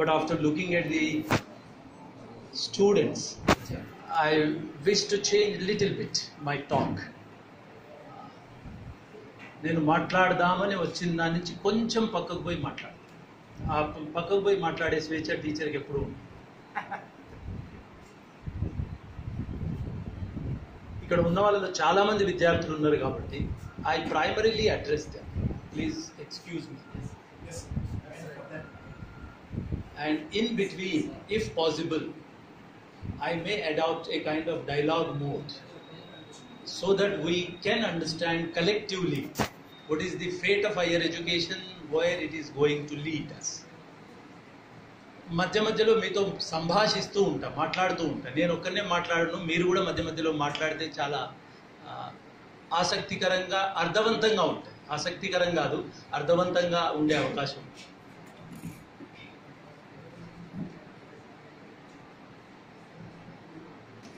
but after looking at the students, I wish to change little bit my talk. నేను మాట్లాడదామని వచ్చిన దాని నుంచి కొంచెం పక్కకు పోయి మాట్లాడు ఆ పక్కకు పోయి మాట్లాడే స్వేచ్ఛ టీచర్కి ఎప్పుడు ఇక్కడ ఉన్న వాళ్ళలో చాలా మంది విద్యార్థులు ఉన్నారు కాబట్టి I primarily address them please excuse me and in between, if possible, I may adopt a kind of dialogue mode so that we can understand collectively what is the fate of higher education, where it is going to lead us. మధ్య మధ్యలో మీతో సంభాషిస్తూ ఉంటా మాట్లాడుతూ ఉంటా నేను ఒక్కనే మాట్లాడను మీరు కూడా మధ్య మధ్యలో మాట్లాడితే చాలా ఆ, ఆసక్తికరంగా అర్థవంతంగా ఉంటాయి ఆసక్తికరం కాదు అర్థవంతంగా ఉండే అవకాశం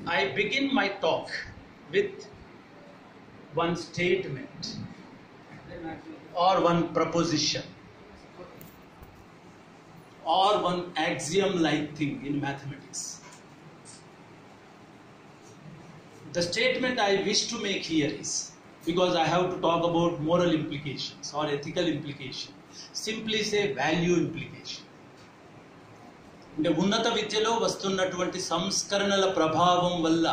I begin my talk with one statement or one proposition or one axiom like thing in mathematics. The statement I wish to make here is because I have to talk about moral implications or ethical implications, simply say value implication. అంటే ఉన్నత విద్యలో వస్తున్నటువంటి సంస్కరణల ప్రభావం వల్ల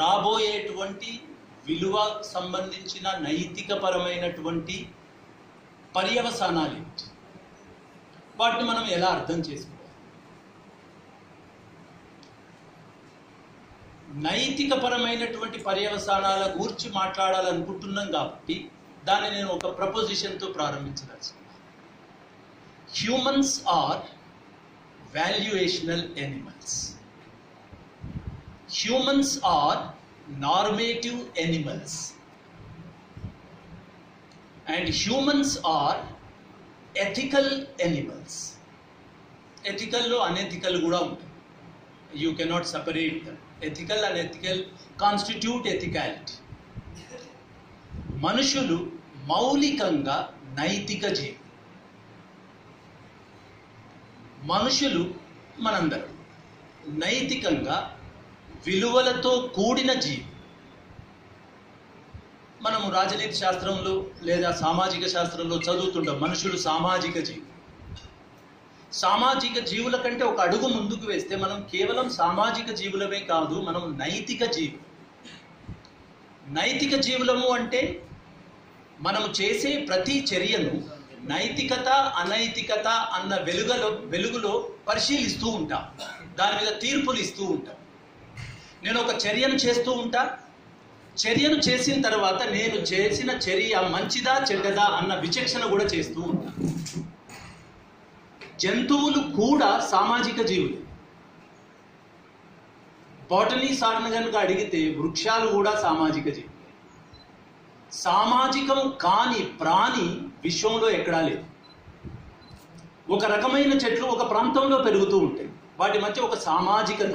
రాబోయేటువంటి విలువ సంబంధించిన నైతిక పరమైనటువంటి పర్యవసానాలు ఏమిటి? వాటిని మనం ఎలా అర్థం చేసుకోవాలి? నైతిక పరమైనటువంటి పర్యవసానాల గూర్చి మాట్లాడాలనుకుంటున్నాం కాబట్టి దాన్ని నేను ఒక ప్రపోజిషన్తో ప్రారంభించదలుచుకున్నాను. Humans are valuational animals. Humans are normative animals. And humans are ethical animals. ఎథికల్లో అనెథికల్ కూడా ఉంటుంది you cannot separate them ethical and ethical constitute ethicality మనుషులు మౌలికంగా నైతిక జీవి మనుషులు మనందరం. నైతికంగా విలువలతో కూడిన జీవి. మనము రాజనీతి శాస్త్రంలో లేదా సామాజిక శాస్త్రంలో చదువుతుంటాం. మనుషులు సామాజిక జీవి. సామాజిక జీవుల కంటే ఒక అడుగు ముందుకు వేస్తే మనం కేవలం సామాజిక జీవులమే కాదు మనం నైతిక జీవి. నైతిక జీవులము అంటే మనము చేసే ప్రతి చర్యను నైతికత అనైతికత అన్న వెలుగులో వెలుగులో పరిశీలిస్తూ ఉంటాం. దాని మీద తీర్పులు ఇస్తూ ఉంటాం. నేను ఒక చర్యను చేస్తూ ఉంటా. చర్యను చేసిన తర్వాత నేను చేసిన చర్య మంచిదా చెడ్డదా అన్న విచక్షణ కూడా చేస్తూ ఉంటా. జంతువులు కూడా సామాజిక జీవులు. బాటనీ సార్ని కనుక అడిగితే వృక్షాలు కూడా సామాజిక జీవులు. సామాజికం కాని ప్రాణి విశ్వంలో ఎక్కడా లేదు. ఒక రకమైన చెట్లు ఒక ప్రాంతంలో పెరుగుతూ ఉంటాయి. వాటి మధ్య ఒక సామాజికత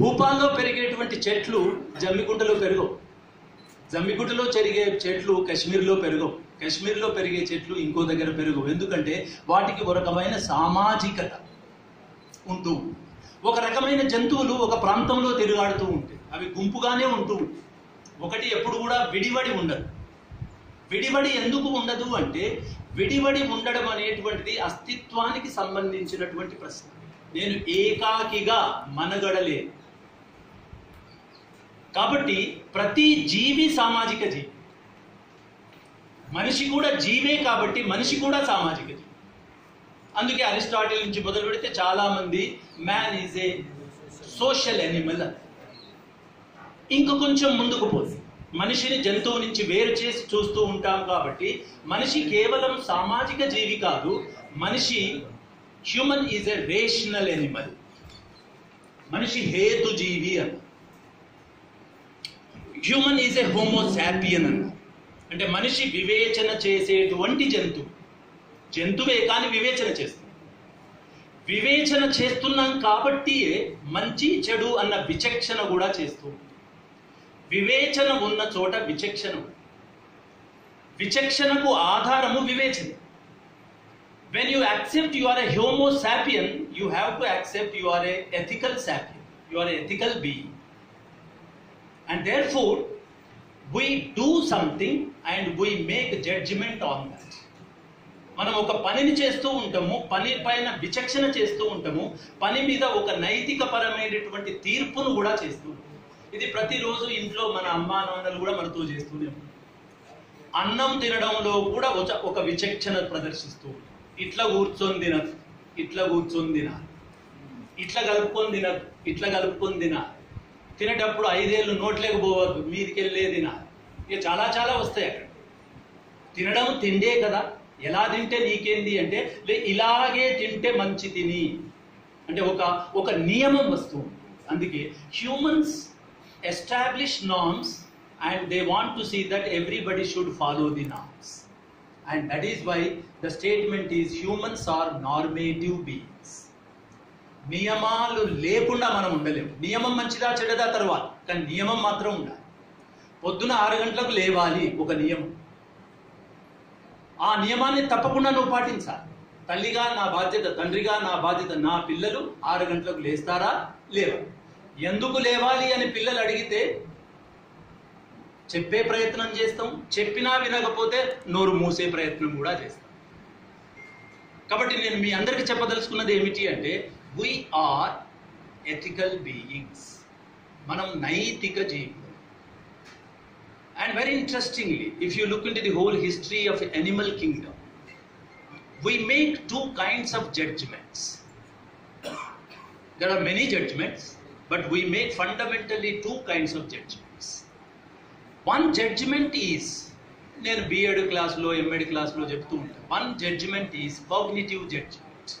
భూపాల్లో పెరిగేటువంటి చెట్లు జమ్మిగుంటలో పెరగవు. జమ్మిగుంటలో పెరిగే చెట్లు కాశ్మీర్లో పెరగవు. కాశ్మీర్లో పెరిగే చెట్లు ఇంకో దగ్గర పెరగవు. ఎందుకంటే వాటికి ఒక రకమైన సామాజికత ఉంటూ ఒక రకమైన జంతువులు ఒక ప్రాంతంలో తిరుగాడుతూ ఉంటాయి. అవి గుంపుగానే ఉంటూ ఉంటాయి. ఒకటి ఎప్పుడు కూడా విడివడి ఉండదు. విడివడి ఎందుకు ఉండదు అంటే విడివడి ఉండడం అనేటువంటిది అస్తిత్వానికి సంబంధించినటువంటి ప్రశ్న. నేను ఏకాకిగా మనగడలేను. కాబట్టి ప్రతి జీవి సామాజిక జీవి. మనిషి కూడా జీవే కాబట్టి మనిషి కూడా సామాజిక జీవి. అందుకే అరిస్టాటిల్ నుంచి మొదలు పెడితే చాలా మంది man is a social animal ఇంక కొంచెం ముందుకు పోతే మనిషిని జంతువు నుంచి వేరు చేసి చూస్తూ ఉంటాం కాబట్టి మనిషి కేవలం సామాజిక జీవి కాదు మనిషి human is a rational animal మనిషి హేతు జీవి అన్న. హ్యూమన్ ఈజ్ ఎ హోమోసాపియన్ అన్న. అంటే మనిషి వివేచన చేసేటువంటి జంతువు. జంతువే కానీ వివేచన చేస్తుంది. వివేచన చేస్తున్నాం కాబట్టి మంచి చెడు అన్న విచక్షణ కూడా చేస్తూ ఉంటుంది. వివేచన ఉన్న చోట విచక్షణ. విచక్షణకు ఆధారము వివేచన. When you accept you are a homo sapien you have to accept you are a ethical sapien you are ethical being and therefore we do something and we make judgement on that మనం ఒక పనిని చేస్తూ ఉంటాము పని పైన విచక్షణ చేస్తూ ఉంటాము పని మీద ఒక నైతిక పరమైనటువంటి తీర్పును కూడా చేస్తూ ఉంటాము. ఇది ప్రతిరోజు ఇంట్లో మన అమ్మా నాన్నలు కూడా మనతో చేస్తూనే ఉంటారు. అన్నం తినడంలో కూడా ఒక- ఒక విచక్షణ ప్రదర్శిస్తూ ఇట్లా కూర్చొని తినదు ఇట్లా కూర్చొని తినాలి. ఇట్లా కలుపుకొని తినదు ఇట్లా కలుపుకొని తినాలి. తినేటప్పుడు ఐదేళ్ళు నోట్లేకి పోవద్దు మీదికెళ్ళే తినాలి. ఇక చాలా చాలా వస్తాయి అక్కడ. తినడం తిండే కదా ఎలా తింటే నీకేంది అంటే లే ఇలాగే తింటే మంచి తిని. అంటే ఒక ఒక నియమం వస్తుంది అందుకే humans establish norms and they want to see that everybody should follow the norms and that is why the statement is humans are normative beings నియమాలు లేకుండా మనం ఉండలేము. నియమం మంచిదా చెడ్డదా తర్వాత? కానీ నియమం మాత్రం ఉండాలి. పొద్దున ఆరు గంటలకు లేవాలి ఒక నియమం. ఆ నియమాన్ని తప్పకుండా నువ్వు పాటించాలి. తల్లిగా నా బాధ్యత తండ్రిగా నా బాధ్యత నా పిల్లలు ఆరు గంటలకు లేస్తారా? లేవా ఎందుకు లేవాలి అని పిల్లలు అడిగితే చెప్పే ప్రయత్నం చేస్తాం చెప్పినా వినకపోతే నోరు మూసే ప్రయత్నం కూడా చేస్తాం. కాబట్టి నేను మీ అందరికి చెప్పదలుచుకున్నది ఏమిటి అంటే వి ఆర్ ఎథికల్ బీయింగ్స్ మనం నైతిక జీవులు. And very interestingly if you look in the whole history of animal kingdom we make two kinds of judgements there are many judgements but we make fundamentally two kinds of judgments. One judgment is నేను B Ed క్లాస్లో M Ed క్లాస్లో చెప్తూ ఉంటాను one judgement is cognitive judgement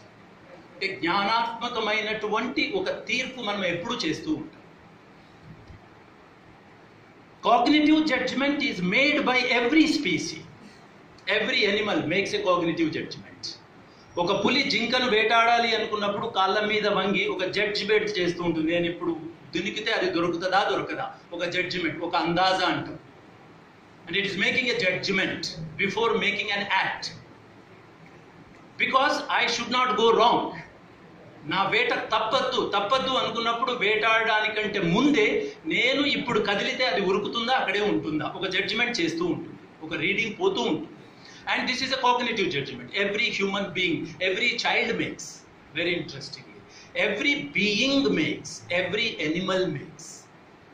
అంటే జ్ఞానాత్మకమైనటువంటి ఒక తీర్పు మనం ఎప్పుడు చేస్తూ ఉంటాం. Cognitive judgement is made by every species every animal makes a cognitive judgement ఒక పులి జింకను వేటాడాలి అనుకున్నప్పుడు కాళ్ళ మీద వంగి ఒక జడ్జిమెంట్ చేస్తూ ఉంటుంది. నేను ఇప్పుడు దునికితే అది దొరుకుతుందా? దొరకదా? ఒక జడ్జిమెంట్ ఒక అందాజా అంటాం. And it is making a judgement before making an act because I should not go wrong నా వేట తప్పద్దు తప్పద్దు అనుకున్నప్పుడు వేటాడడానికంటే ముందే నేను ఇప్పుడు కదిలితే అది ఉరుకుతుందా? అక్కడే ఉంటుందా? ఒక జడ్జిమెంట్ చేస్తూ ఉంటుంది. ఒక రీడింగ్ పోతూ ఉంటుంది. And this is a cognitive judgment. Every human being, every child makes. Very interestingly. Every being makes. Every animal makes.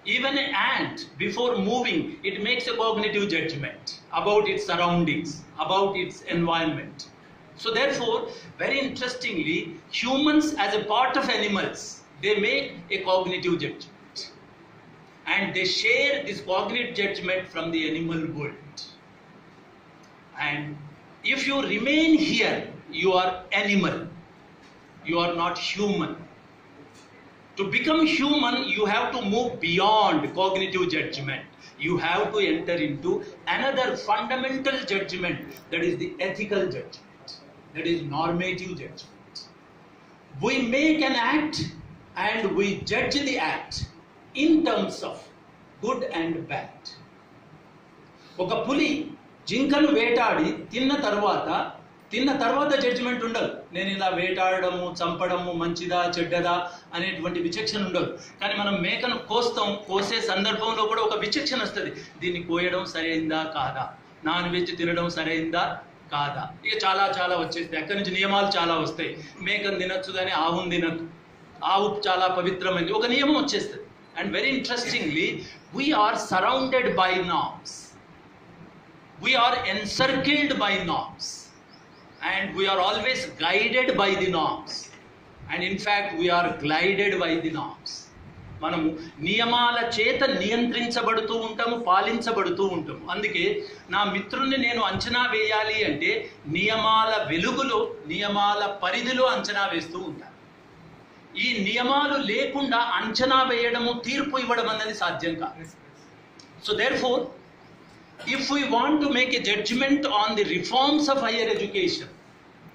Even an ant, before moving, it makes a cognitive judgment about its surroundings, about its environment. So therefore, very interestingly, humans as a part of animals, they make a cognitive judgment. And they share this cognitive judgment from the animal world. and if you remain here you are animal you are not human to become human, you have to move beyond cognitive judgment. You have to enter into another fundamental judgment that is the ethical judgment, that is normative judgment. We make an act and we judge the act in terms of good and bad. ఒక పులి జింకను వేటాడి తిన్న తర్వాత తిన్న తర్వాత judgement ఉండదు. నేను ఇలా వేటాడము చంపడము మంచిదా చెడ్డదా అనేటువంటి విచక్షణ ఉండదు. కానీ మనం మేకను కోస్తాం కోసే సందర్భంలో కూడా ఒక విచక్షణ వస్తుంది. దీన్ని కోయడం సరైందా కాదా? నాన్ వెజ్ తినడం సరైందా కాదా? ఇక చాలా చాలా వచ్చేస్తాయి. అక్కడి నుంచి నియమాలు చాలా వస్తాయి. మేకను తినొచ్చు కానీ ఆవును తినద్దు. ఆవు చాలా పవిత్రమైనది ఒక నియమం వచ్చేస్తుంది. And very interestingly we are surrounded by norms we are encircled by norms and we are always guided by the norms. And in fact we are glided by the norms. మనము నియమాల చేత నియంత్రించబడుతూ ఉంటాము పాలించబడుతూ ఉంటాము. అందుకే నా మిత్రుణ్ణి నేను అంచనా వేయాలి అంటే నియమాల వెలుగులో నియమాల పరిధిలో అంచనా వేస్తూ ఉంటాను. ఈ నియమాలు లేకుండా అంచనా వేయడము తీర్పు ఇవ్వడం అన్నది సాధ్యం కాదు. So therefore if we want to make a judgment on the reforms of higher education,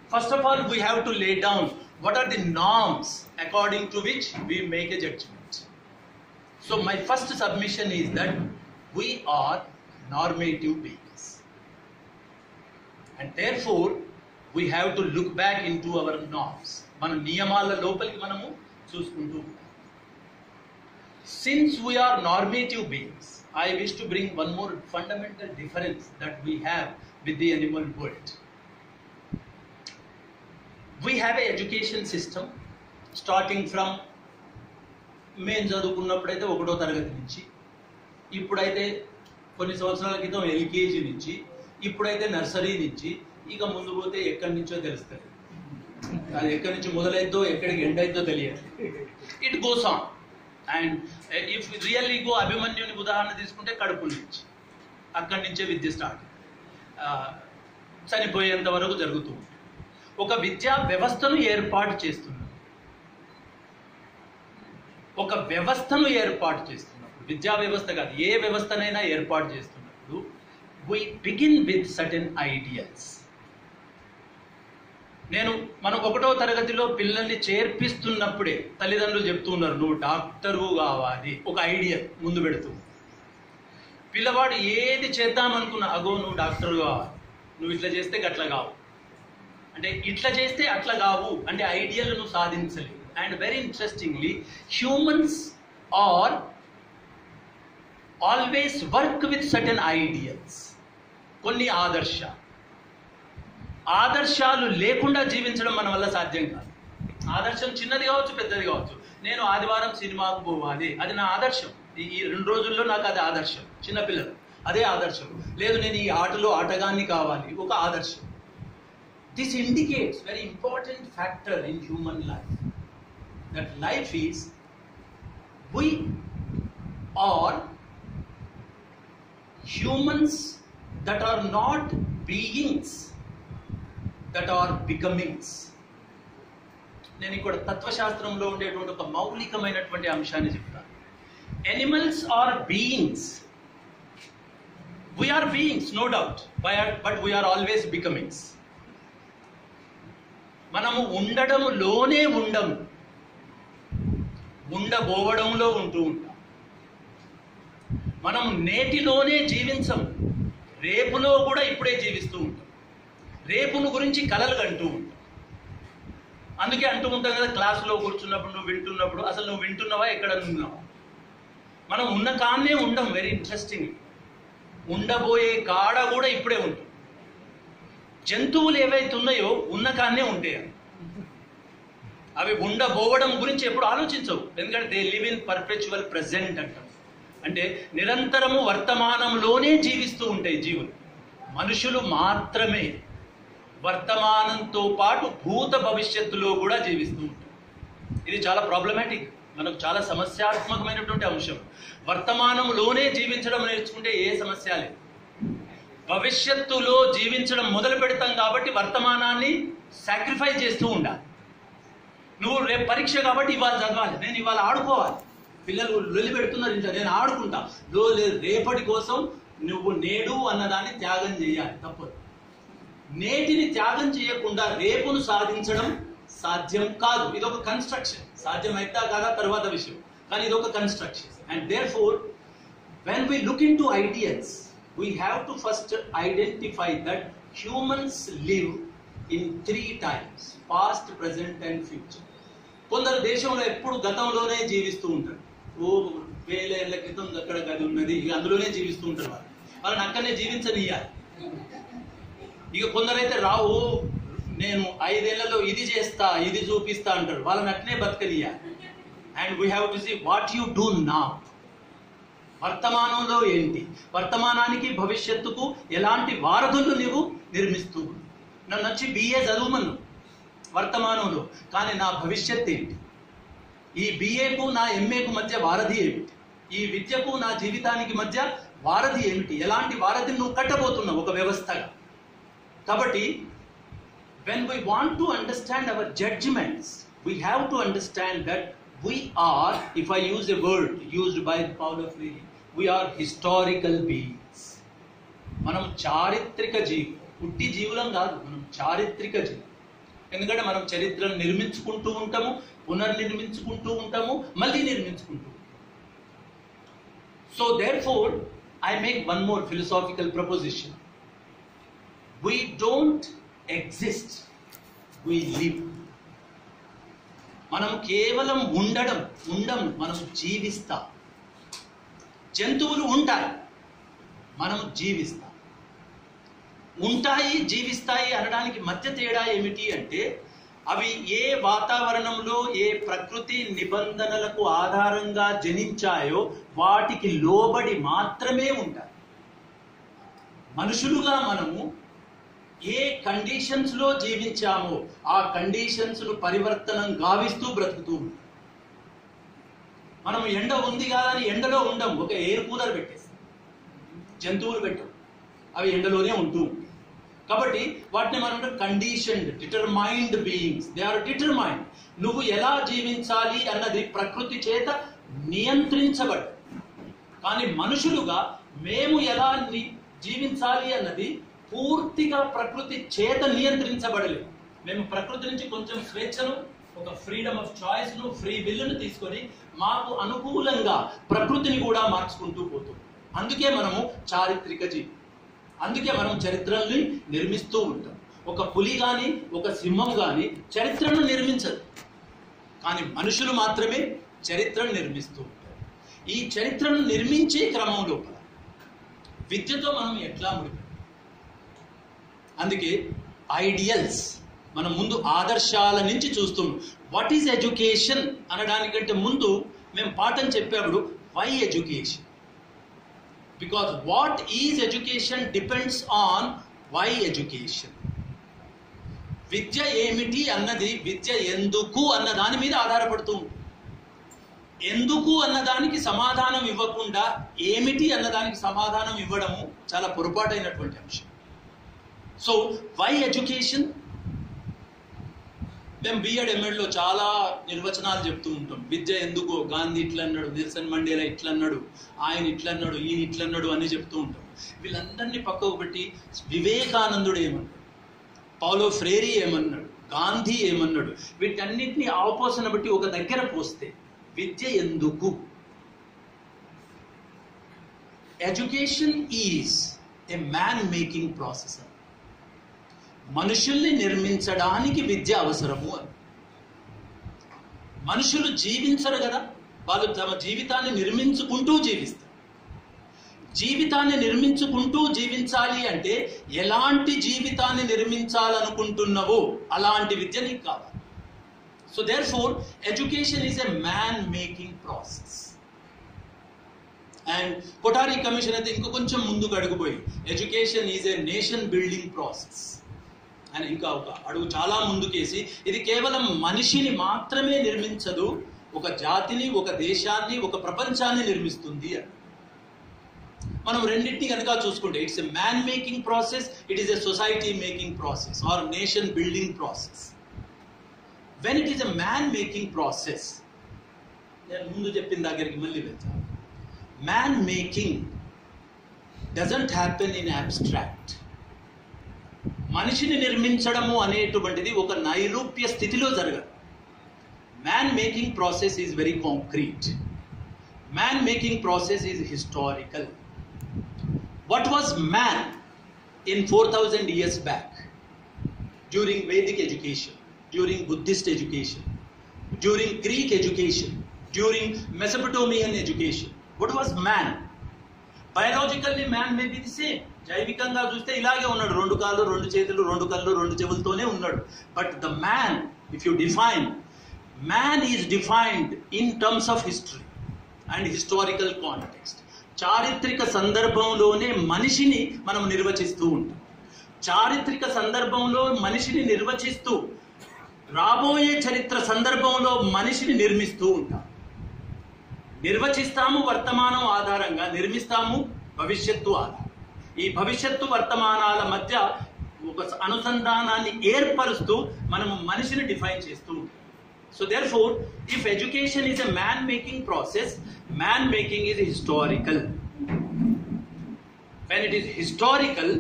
first of all, we have to lay down what are the norms according to which we make a judgment. So, my first submission is that we are normative beings. And therefore, we have to look back into our norms మన నియమాల లోపలికి మనము చూసుకుంటూ ఉంటాం since we are normative beings, I wish to bring one more fundamental difference that we have with the animal world. We have a education system starting from మేము చదువుకున్నప్పుడైతే ఒకటో తరగతి నుంచి ఇప్పుడైతే కొన్ని సంవత్సరాల క్రితం ఎల్కేజీ నుంచి ఇప్పుడైతే నర్సరీ నుంచి ఇక ముందు పోతే ఎక్కడి నుంచో తెలుస్తుంది. అది ఎక్కడి నుంచి మొదలైద్దో ఎక్కడికి ఎండ్ అయిద్దో తెలియదు it goes on and if really go అభిమన్యుని ఉదాహరణ తీసుకుంటే కడుపు నుంచి. అక్కడి నుంచే విద్య స్టార్ట్. చనిపోయేంత వరకు జరుగుతూ ఉంటుంది. ఒక విద్యా వ్యవస్థను ఏర్పాటు చేస్తున్నారు ఒక వ్యవస్థను ఏర్పాటు చేస్తున్నప్పుడు విద్యా వ్యవస్థ కాదు ఏ వ్యవస్థనైనా ఏర్పాటు చేస్తున్నప్పుడు we begin with certain ideals నేను మనం ఒకటో తరగతిలో పిల్లల్ని చేర్పిస్తున్నప్పుడే తల్లిదండ్రులు చెప్తూ ఉన్నారు నువ్వు డాక్టరు కావాలి. ఒక ఐడియా ముందు పెడుతూ. పిల్లవాడు ఏది చేద్దామనుకున్నా అగో నువ్వు డాక్టర్ కావాలి. నువ్వు ఇట్లా చేస్తే గట్ల కావు. అంటే ఇట్లా చేస్తే అట్లా కావు అంటే ఐడియాలు నువ్వు సాధించలేవు. And very interestingly humans are always work with certain ideals. కొన్ని ఆదర్శ. ఆదర్శాలు లేకుండా జీవించడం మన వల్ల సాధ్యం కాదు. ఆదర్శం చిన్నది కావచ్చు పెద్దది కావచ్చు. నేను ఆదివారం సినిమాకు పోవాలి. అది నా ఆదర్శం. ఈ రెండు రోజుల్లో నాకు అది ఆదర్శం. చిన్నపిల్లలు అదే ఆదర్శం. లేదు నేను ఈ ఆటలో ఆటగాన్ని కావాలి. ఒక ఆదర్శం. This indicates very important factor in human life that life is we are humans that are not beings that are becomings నేను ఇక్కడ తత్వశాస్త్రంలో ఉండేటువంటి ఒక మౌలికమైనటువంటి అంశాన్ని చెప్తాను. Animals are beings we are beings no doubt but we are always becomings మనము ఉండడంలోనే ఉండము ఉండబోవడంలో ఉంటూ ఉంటాం. మనం నేటిలోనే జీవించం. రేపులో కూడా ఇప్పుడే జీవిస్తూ ఉంటాం. రేపును గురించి కలలు కంటూ ఉంటాం. అందుకే అంటూ ఉంటాం కదా క్లాసులో కూర్చున్నప్పుడు నువ్వు వింటున్నప్పుడు అసలు నువ్వు వింటున్నావా ఎక్కడ ఉన్నావా మనం ఉన్న కాన్నే ఉండం వెరీ ఇంట్రెస్టింగ్ ఉండబోయే కాడ కూడా ఇప్పుడే ఉంటుంది. జంతువులు ఏవైతే ఉన్నాయో ఉన్న కాన్నే ఉంటాయి. అవి. ఉండబోవడం గురించి ఎప్పుడు ఆలోచించవు. ఎందుకంటే they live in perpetual present అంటాం. అంటే నిరంతరము వర్తమానంలోనే జీవిస్తూ ఉంటాయి జీవులు. మనుషులు మాత్రమే. వర్తమానంతో పాటు భూత భవిష్యత్తులో కూడా జీవిస్తూ ఉంటుంది ఇది చాలా ప్రాబ్లమాటిక్ మనకు చాలా సమస్యాత్మకమైనటువంటి అంశం. వర్తమానంలోనే జీవించడం నేర్చుకుంటే ఏ సమస్య లేదు. భవిష్యత్తులో జీవించడం మొదలు పెడతాం కాబట్టి వర్తమానాన్ని సాక్రిఫైస్ చేస్తూ ఉండాలి. నువ్వు రేపు పరీక్ష కాబట్టి ఇవాళ చదవాలి నేను ఇవాళ ఆడుకోవాలి. పిల్లలు లొల్లి పెడుతున్నారు ఇంట్లో నేను ఆడుకుంటా. లో లేదు రేపటి కోసం నువ్వు నేడు అన్నదాన్ని త్యాగం చేయాలి తప్పదు. నేటిని త్యాగం చేయకుండా రేపును సాధించడం సాధ్యం కాదు. ఇది ఒక కన్స్ట్రక్షన్ సాధ్యం అయితే కాదా? తర్వాత విషయం. కానీ ఇది ఒక construction and therefore when we look in to ideals we have to first identify that humans live in three times past present and future కొందరు దేశంలో ఎప్పుడు గతంలోనే జీవిస్తూ ఉంటారు. ఓ వేలేళ్ళ క్రితం అక్కడ గది ఉన్నది ఇక అందులోనే జీవిస్తూ ఉంటారు వాళ్ళు. వాళ్ళని అక్కడనే జీవించనియాలి ఇక కొందరైతే రావు నేను ఐదేళ్ళలో ఇది చేస్తా ఇది చూపిస్తా అంటారు. వాళ్ళని అట్నే బతకనియాలి and we have to see what you do నా వర్తమానంలో ఏంటి? వర్తమానానికి భవిష్యత్తుకు ఎలాంటి వారధులు నీవు నిర్మిస్తూ? నన్ను వచ్చి బిఏ చదువుమను వర్తమానంలో. కానీ నా భవిష్యత్ ఏంటి? ఈ బిఏకు నా ఎంఏకు మధ్య వారధి ఏమిటి? ఈ విద్యకు నా జీవితానికి మధ్య వారధి ఏమిటి? ఎలాంటి వారధిని నువ్వు కట్టబోతున్నావు ఒక వ్యవస్థగా? కాబట్టి when we want to understand our judgements we have to understand that we are if I use a word used by Paul of we are historical beings మనం చారిత్రక జీవి పుట్టి జీవులం కాదు మనం చారిత్రక జీవి. ఎందుకంటే మనం చరిత్రను నిర్మించుకుంటూ ఉంటాము పునర్నిర్మించుకుంటూ ఉంటాము మళ్ళీ నిర్మించుకుంటూ ఉంటాము. So therefore I make one more philosophical proposition we don't exist we live మనం కేవలం ఉండడం ఉండం మనం జీవిస్తాం. జంతువులు ఉంటాయి. మనం జీవిస్తాం. ఉంటాయి జీవిస్తాయి అనడానికి మధ్య తేడా ఏమిటి అంటే అవి ఏ వాతావరణంలో ఏ ప్రకృతి నిబంధనలకు ఆధారంగా జనించాయో వాటికి లోబడి మాత్రమే ఉంటాయి. మనుషులుగా మనము ఏ కండిషన్స్లో జీవించామో ఆ కండిషన్స్ను పరివర్తనం గావిస్తూ బ్రతుకుతూ మనం ఎండ ఉంది కాదని ఎండలో ఉండం ఒక ఎయిర్ కూలర్ పెట్టేస్తాం. జంతువులు పెట్టాం అవి ఎండలోనే ఉంటూ కాబట్టి వాటిని మనం conditioned determined beings they are determined నువ్వు ఎలా జీవించాలి అన్నది ప్రకృతి చేత నియంత్రించబడి కానీ మనుషులుగా మేము ఎలా జీవించాలి అన్నది పూర్తిగా ప్రకృతి చేత నియంత్రించబడలేదు. మేము ప్రకృతి నుంచి కొంచెం స్వేచ్ఛను ఒక ఫ్రీడమ్ ఆఫ్ చాయిస్ను ఫ్రీ విల్లును తీసుకొని మాకు అనుకూలంగా ప్రకృతిని కూడా మార్చుకుంటూ పోతాం అందుకే మనము చారిత్రక జీవి అందుకే మనం చరిత్రల్ని నిర్మిస్తూ ఉంటాం. ఒక పులి కానీ ఒక సింహం కానీ చరిత్రను నిర్మించదు. కానీ మనుషులు మాత్రమే చరిత్రను నిర్మిస్తూ ఉంటారు. ఈ చరిత్రను నిర్మించే క్రమం లోపల విద్యతో మనం ఎట్లా ముడిపడి అందుకే ఐడియల్స్ మనం ముందు ఆదర్శాల నుంచి చూస్తాం. వాట్ ఈజ్ ఎడ్యుకేషన్ అనడానికంటే ముందు మేము పాఠం చెప్పేప్పుడు why education because what is education depends on why education విద్య ఏమిటి అన్నది విద్య ఎందుకు అన్న దాని మీద ఆధారపడుతూ ఉంటుంది ఎందుకు అన్నదానికి సమాధానం ఇవ్వకుండా ఏమిటి అన్నదానికి సమాధానం ఇవ్వడము చాలా పొరపాటైనటువంటి అంశం. సో వై ఎడ్యుకేషన్ మేము బిఎడ్ ఎంఎడ్లో చాలా నిర్వచనాలు చెప్తూ ఉంటాం. విద్య ఎందుకు గాంధీ ఇట్లా అన్నాడు నిల్సన్ మండేలా ఇట్లా అన్నాడు ఆయన ఇట్లా అన్నాడు ఈయన ఇట్లా అన్నాడు అని చెప్తూ ఉంటాం. వీళ్ళందరినీ పక్కకు పెట్టి వివేకానందుడు ఏమన్నాడు? పౌలో ఫ్రేరీ ఏమన్నాడు? గాంధీ ఏమన్నాడు? వీటన్నిటిని ఆపోసన బట్టి ఒక దగ్గర పోస్తే విద్య ఎందుకు? Education is a man making process మనుషుల్ని నిర్మించడానికి విద్య అవసరము అని. మనుషులు జీవించరు కదా. వాళ్ళు తమ జీవితాన్ని నిర్మించుకుంటూ జీవిస్తారు. జీవితాన్ని నిర్మించుకుంటూ జీవించాలి అంటే ఎలాంటి జీవితాన్ని నిర్మించాలనుకుంటున్నావో అలాంటి విద్య నీకు కావాలి. So therefore education is a man making process and Kothari commission అయితే ఇంకా కొంచెం ముందుకు అడుగుపోయి education is a nation building process ఆయన ఇంకా ఒక అడుగు చాలా ముందుకేసి ఇది కేవలం మనిషిని మాత్రమే నిర్మించదు ఒక జాతిని ఒక దేశాన్ని ఒక ప్రపంచాన్ని నిర్మిస్తుంది అని. మనం రెండింటిని కనుక చూసుకుంటే it's a man making process it is a society making process or nation building process when it is a man making process నేను ముందు చెప్పిన దగ్గరికి మళ్ళీ వెళ్తాను. Man making doesn't happen in abstract మనిషిని నిర్మించడము అనేటువంటిది ఒక నైరూప్య స్థితిలో జరగదు man making process is very concrete man making process is historical what was man in four thousand years back during Vedic education during Buddhist education during Greek education during Mesopotamian education what was man biologically man may be the same జైవికంగా చూస్తే ఇలాగే ఉన్నాడు. రెండు కాళ్ళు రెండు చేతులు రెండు కళ్ళు రెండు చెవులతోనే ఉన్నాడు. But the man if you define man is defined in terms of history and historical context చారిత్రక సందర్భంలోనే మనిషిని మనం నిర్వచిస్తూ ఉంటాం. చారిత్రక సందర్భంలో మనిషిని నిర్వచిస్తూ రాబోయే చరిత్ర సందర్భంలో మనిషిని నిర్మిస్తూ ఉంటాం. నిర్వచిస్తాము వర్తమానం ఆధారంగా నిర్మిస్తాము భవిష్యత్తు ఆధారం ఈ భవిష్యత్తు వర్తమానాల మధ్య ఒక అనుసంధానాన్ని ఏర్పరుస్తూ మనము మనిషిని డిఫైన్ చేస్తూ ఉంటాం. So therefore if education is a man making process man making is historical when it is historical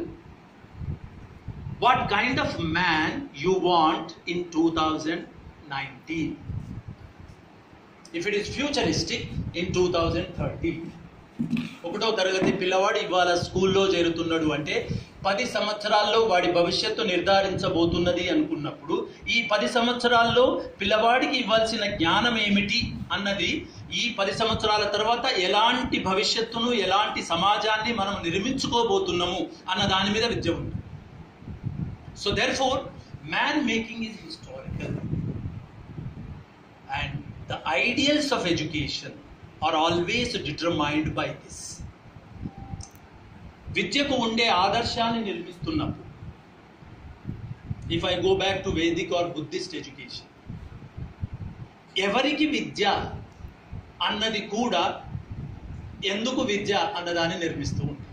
what kind of man you want in 2019 if it is futuristic in 2030 ఒకటో తరగతి పిల్లవాడు ఇవాళ స్కూల్లో చేరుతున్నాడు అంటే పది సంవత్సరాల్లో వాడి భవిష్యత్తు నిర్ధారించబోతున్నది అనుకున్నప్పుడు ఈ పది సంవత్సరాల్లో పిల్లవాడికి ఇవ్వాల్సిన జ్ఞానం ఏమిటి అన్నది ఈ పది సంవత్సరాల తర్వాత ఎలాంటి భవిష్యత్తును ఎలాంటి సమాజాన్ని మనం నిర్మించుకోబోతున్నాము అన్న దాని మీద విద్య ఉంది. So therefore man making is historical and the ideals of education are always determined by this విద్యకు ఉండే ఆదర్శాన్ని నిర్మిస్తున్నప్పుడు if I go back to Vedic or Buddhist education ఎవరికి విద్య అన్నది కూడా ఎందుకు విద్య అన్నదాన్ని నిర్మిస్తూ ఉంటుంది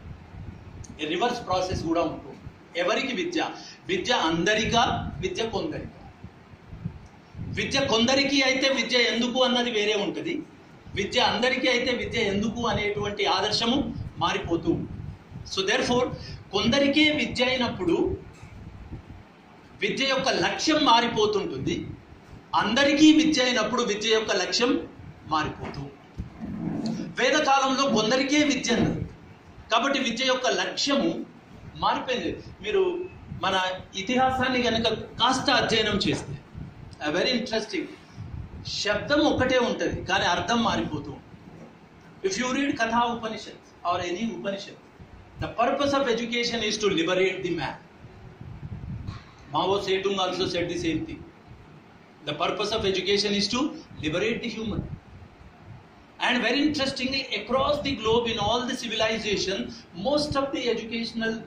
రివర్స్ ప్రాసెస్ కూడా ఉంటుంది. ఎవరికి విద్య? విద్య అందరికా? విద్య కొందరికా? విద్య కొందరికి అయితే విద్య ఎందుకు అన్నది వేరే ఉంటుంది. విద్య అందరికీ అయితే విద్య ఎందుకు అనేటువంటి ఆదర్శము మారిపోతూ సో దేర్ ఫోర్ కొందరికే విద్య అయినప్పుడు విద్య యొక్క లక్ష్యం మారిపోతుంటుంది. అందరికీ విద్య అయినప్పుడు విద్య యొక్క లక్ష్యం మారిపోతూ వేదకాలంలో కొందరికే విద్య అన్నది కాబట్టి విద్య యొక్క లక్ష్యము మారిపోయింది. మీరు మన ఇతిహాసాన్ని కనుక కాస్త అధ్యయనం చేస్తే వెరీ ఇంట్రెస్టింగ్ శబ్దం ఒకటే ఉంటుంది కానీ అర్థం మారిపోతూ if you read Katha Upanishad or any Upanishad the purpose of education is to liberate the man Mao Tse-tung also set the same thing the purpose of education is to liberate the human And very interestingly, across the globe in all the civilization, most of the educational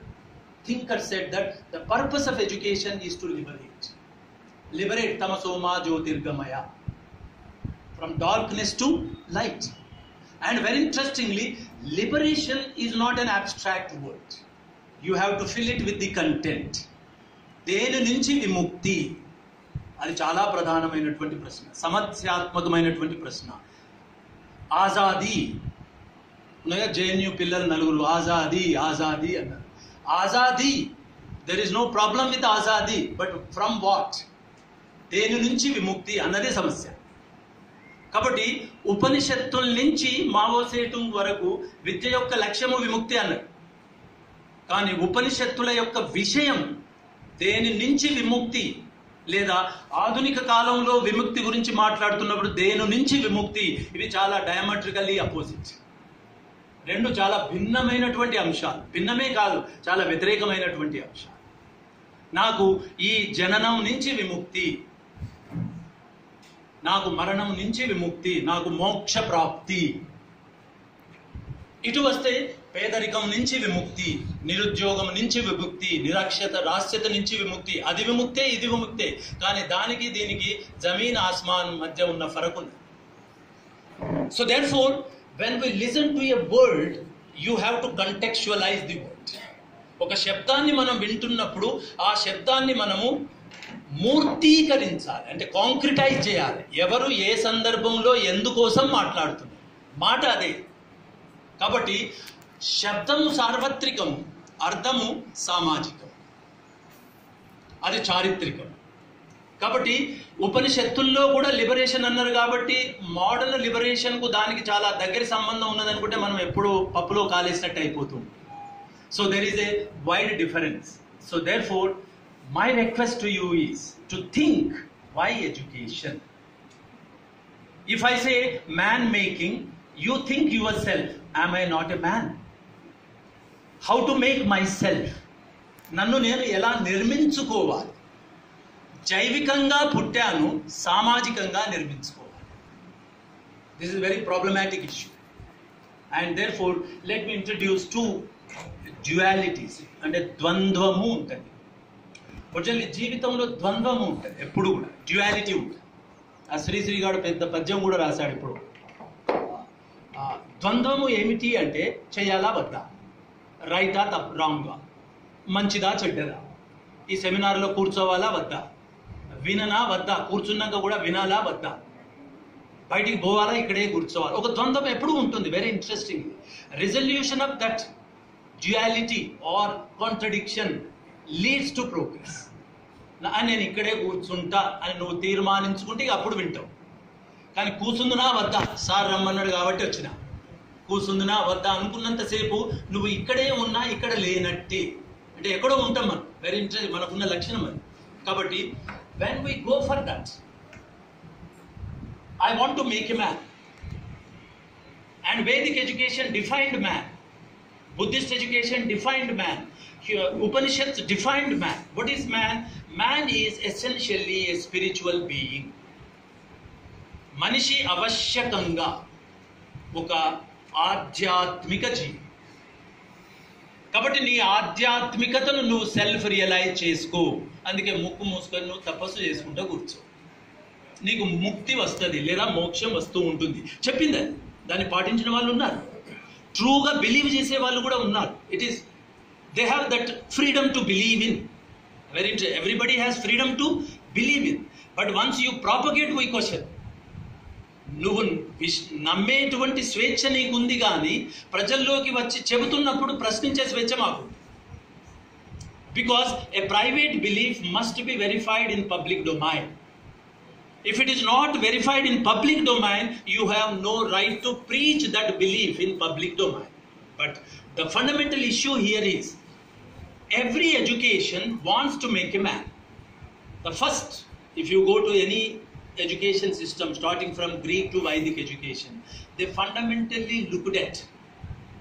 thinkers said that the purpose of education is to liberate. Liberate tamasoma jyotirgamaya. From darkness to light. And very interestingly, liberation is not an abstract word. You have to fill it with the content. దేని నుంచి విముక్తి? అది చాలా ప్రధానమైనటువంటి ప్రశ్న. సమస్యాత్మకమైనటువంటి ప్రశ్న. ఆజాదీ. ఉన్నాయా JNU పిల్లలు నలుగురు. ఆజాదీ ఆజాదీ అన్నారు. Azadi there is no problem with Azadi but from what దేని నుంచి విముక్తి? అన్నదే సమస్య. కాబట్టి ఉపనిషత్తుల నుంచి మావోసేటు వరకు విద్య యొక్క లక్ష్యము విముక్తి అన్నారు కానీ ఉపనిషత్తుల యొక్క విషయం దేని నుంచి విముక్తి లేదా ఆధునిక కాలంలో విముక్తి గురించి మాట్లాడుతున్నప్పుడు దేని నుంచి విముక్తి? ఇవి చాలా డయామెట్రికల్లీ అపోజిట్ రెండు చాలా భిన్నమైనటువంటి అంశాలు. భిన్నమే కాదు చాలా వ్యతిరేకమైనటువంటి అంశాలు. నాకు ఈ జననం నుంచి విముక్తి నాకు మరణం నుంచి విముక్తి నాకు మోక్ష ప్రాప్తి. ఇటు వస్తే పేదరికం నుంచి విముక్తి నిరుద్యోగం నుంచి విముక్తి నిరక్షత రాస్యత నుంచి విముక్తి. అది విముక్తే ఇది విముక్తే. కానీ దానికి దీనికి జమీన్ ఆస్మాన్ మధ్య ఉన్న ఫరకు so therefore when we listen to a word you have to contextualise the word ఒక శబ్దాన్ని మనం వింటున్నప్పుడు ఆ శబ్దాన్ని మనము మూర్తీకరించాలి. అంటే కాంక్రిటైజ్ చేయాలి. ఎవరు ఏ సందర్భంలో ఎందుకోసం మాట్లాడుతున్నారు? మాట అదే. కాబట్టి శబ్దము సార్వత్రికము అర్థము సామాజికం అది చారిత్రికం కాబట్టి ఉపనిషత్తుల్లో కూడా లిబరేషన్ అన్నారు కాబట్టి మోడర్న్ లిబరేషన్కు దానికి చాలా దగ్గర సంబంధం ఉన్నదనుకుంటే మనం ఎప్పుడూ పప్పులో కాలేసినట్టు అయిపోతుంది. So there is a wide difference so therefore my request to you is to think why education if I say man making you think yourself I'm I not a man how to make myself నన్ను నేను ఎలా నిర్మించుకోవాలి జైవికంగా పుట్టాను సామాజికంగా నిర్మించుకోవాలి this is very problematic issue and therefore let me introduce two dualities అంటే ద్వంద్వము ఉంటుంది originally జీవితంలో ద్వంద్వము ఉంటుంది ఎప్పుడు కూడా. డ్యువాలిటీ ఉంటుంది. ఆ శ్రీశ్రీ గారు పెద్ద పద్యం కూడా రాశాడు ఇప్పుడు. ద్వంద్వము ఏమిటి అంటే చేయాలా వద్దా? రైటా తప్ రాంగా మంచిదా చెడ్డదా? ఈ సెమినార్లో కూర్చోవాలా వద్దా? విననా వద్దా? కూర్చున్నాక కూడా వినాలా వద్దా? బయటికి పోవాలా? ఇక్కడే కూర్చోవాలి? ఒక ద్వంద్వం ఎప్పుడు ఉంటుంది. Very interesting resolution of that duality or contradiction leads to progress నేను ఇక్కడే కూర్చుంటా అని నువ్వు తీర్మానించుకుంటే అప్పుడు వింటావు. కానీ కూర్చుందునా వద్దా? సార్ రమ్మన్నాడు కాబట్టి వచ్చిన. కూసుందునా వద్దా? అనుకున్నంతసేపు నువ్వు ఇక్కడే ఉన్నా ఇక్కడ లేనట్టే. అంటే ఎక్కడో ఉంటాం మనం. వెరీ ఇంట్రెస్ట్ మనకున్న లక్షణం అది. కాబట్టి when we go for that I want to make a man and Vedic education defined man Buddhist education defined man Here, Upanishads defined man. What is man? Man is essentially a spiritual being. మనిషి అవశ్యకంగా ఒక ఆధ్యాత్మిక జీవి కాబట్టి నీ ఆధ్యాత్మికతను నువ్వు self realise చేసుకో అందుకే ముక్కు మూసుకొని నువ్వు తపస్సు చేసుకుంటూ కూర్చో నీకు ముక్తి వస్తుంది లేదా మోక్షం వస్తూ ఉంటుంది చెప్పింది అది దాన్ని పాటించిన వాళ్ళు ఉన్నారు ట్రూగా బిలీవ్ చేసే వాళ్ళు కూడా ఉన్నారు. It is they have that freedom to believe in very everybody has freedom to believe in but once you propagate why question నువ్వు విష్- నమ్మేటువంటి స్వేచ్ఛ నీకుంది కానీ ప్రజల్లోకి వచ్చి చెబుతున్నప్పుడు ప్రశ్నించే స్వేచ్ఛ మాకు. Because a private belief must be verified in public domain if it is not verified in public domain you have no right to preach that belief in public domain but the fundamental issue here is every education wants to make a man. The first, if you go to any education system, starting from Greek to Vedic education, they fundamentally looked at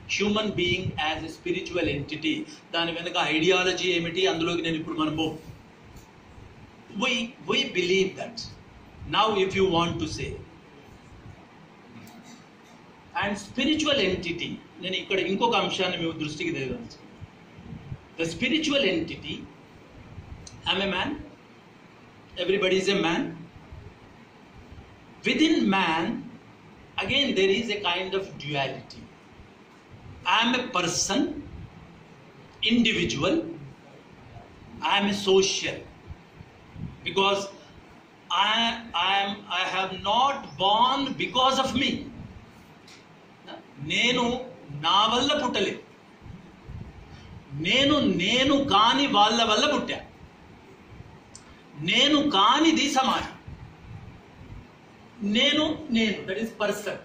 human being as a spiritual entity దాని వెనుక ideology ఏమిటి అందులోకి నేను ఇప్పుడు మనం పో why why believe that now if you want to say and spiritual entity నేను ఇక్కడ ఇంకొక అంశాన్ని మీ దృష్టికి తేవచ్చు the spiritual entity I'm a man everybody is a man within man again there is a kind of duality i am a person individual i am a social because i i am i have not born because of me నేను నా వల్ల పుట్టలేదు నేను నేను కాని వాళ్ళ వల్ల పుట్టా. నేను కానిది సమాజం. నేను నేను that is person